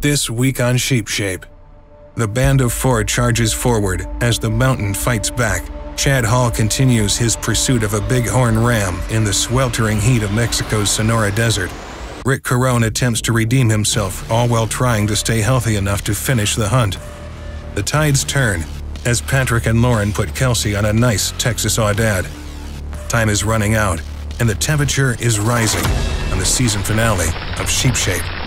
This week on Sheep Shape. The band of four charges forward as the mountain fights back. Chad Hall continues his pursuit of a bighorn ram in the sweltering heat of Mexico's Sonora Desert. Rick Carone attempts to redeem himself, all while trying to stay healthy enough to finish the hunt. The tides turn as Patrick and Lauren put Kelsey on a nice Texas aoudad. Time is running out, and the temperature is rising on the season finale of Sheep Shape.